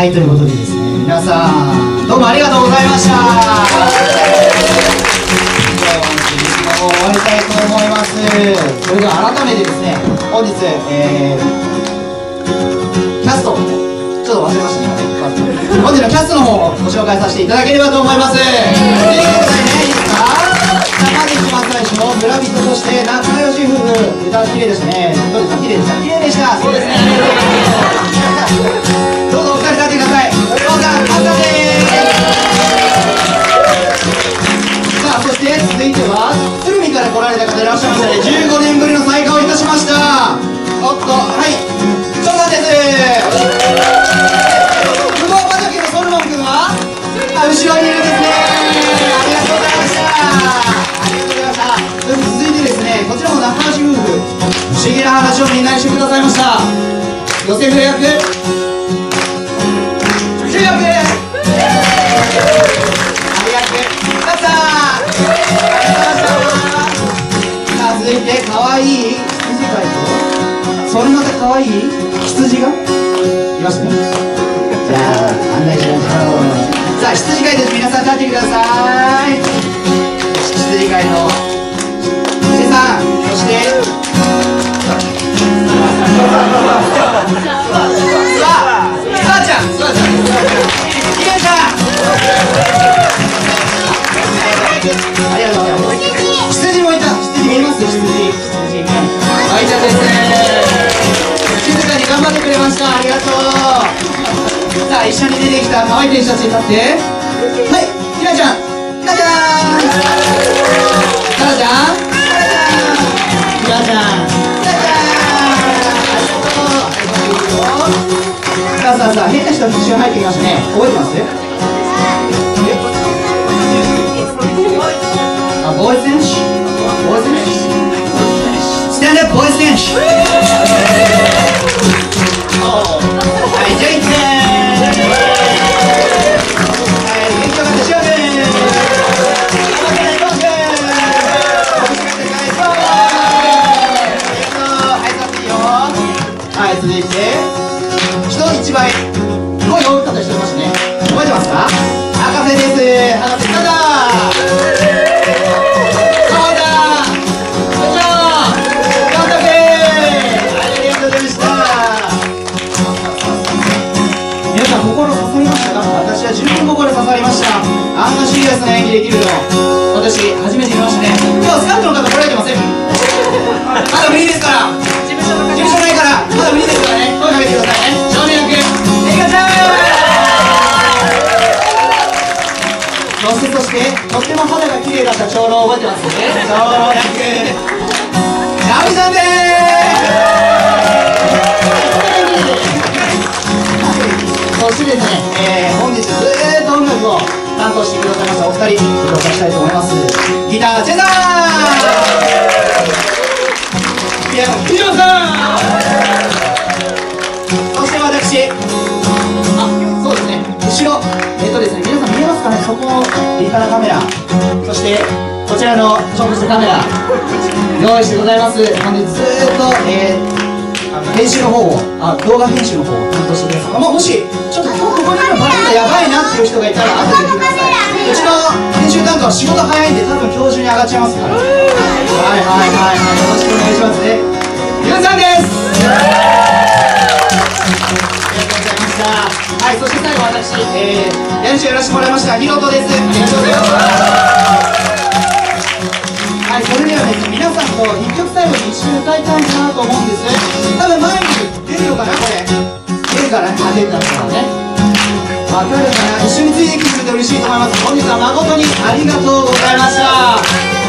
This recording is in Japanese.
はいということでですね皆さんどうもありがとうございました。終わりたいと思います。それでは改めてですね本日、えー、キャストちょっと忘れましたね本日のキャストの方をご紹介させていただければと思います。見てくださいね。いいですか？中西正義の村人として仲良し夫婦。歌綺麗ですね。どうですか？綺麗でした？綺麗でした。そうですね あ後ろにいるんですね。ありがとうございました。ありがとうございました。そして続いてですねこちらも仲良し夫婦不思議な話をみんなにしてくださいました。ヨセフ役主役ありがとう皆さんありがとうございましたさあ続いて可愛い羊飼いとそれまた可愛い羊がいます。ね羊飼いの羊さんそして。さあさあちゃんさあちゃん。ひなちゃん。ありがとうございます羊もいた。羊見えます羊羊。あいちゃんですね静かに頑張ってくれました。ありがとう。さあ一緒に出てきた可愛い天使たちに立って。はいひなちゃん。ひなちゃんひなちゃんひなちがとうさあさあさあ変な人が一瞬入ってきま。すね覚えてま。すはい続いて人一倍声が大きかったりしてましたね。覚えてますか？博士です。博士ただ。そうだ。よいしょ頑張って。はいありがとうございました。皆さん心刺さりましたか？私は十分心刺さりました。あんなシリアスな演技できるの。私初めて見ましたねとっても肌が綺麗だった長老覚えてますね長老役ナミさんですそしてですね、えー、本日ずーっと音楽を担当してくださいましたお二人ご紹介したいと思いますギターチェザーピアノ藤野さんそして私あそうですね後ろえっとですね皆さん見えますかねそこ立派なカメラ。そしてこちらのちょっとしたカメラ。用意してございます。本日ずーっと、えーあの編集の方をあ動画編集の方を担当してください、まあ、もしちょっと今日ここにいるバレたやばいなっていう人がいたら後で言ってください。うちの編集担当は仕事早いんで多分今日中に上がっちゃいますから。はいはいはいはい。よろしくお願いしますね。ゆうさんです。ありがとうございました。はいそして最後私、えー、家主やらせてもらいましたひろとですありがとうございますはい、それではですね、皆さんと一曲最後に一緒に歌いたいなと思うんです。多分前に出るのかな、これ。出るからね、あ、出たからね。わかるかな一緒についてきてくれて嬉しいと思います。本日は誠にありがとうございました。